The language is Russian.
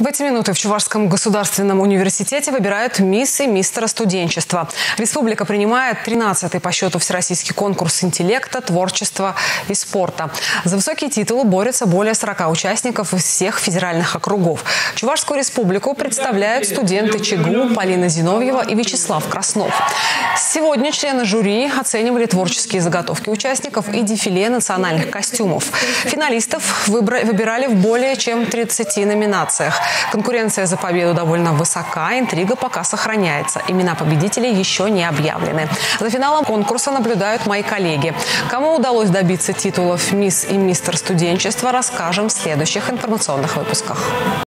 В эти минуты в Чувашском государственном университете выбирают мисс и мистера студенчества. Республика принимает 13-й по счету всероссийский конкурс интеллекта, творчества и спорта. За высокие титулы борются более 40 участников из всех федеральных округов. Чувашскую республику представляют студенты ЧГУ Полина Зиновьева и Вячеслав Краснов. Сегодня члены жюри оценивали творческие заготовки участников и дефиле национальных костюмов. Финалистов выбирали в более чем 30 номинациях. Конкуренция за победу довольно высока, интрига пока сохраняется. Имена победителей еще не объявлены. За финалом конкурса наблюдают мои коллеги. Кому удалось добиться титулов «Мисс» и «Мистер студенчества» расскажем в следующих информационных выпусках.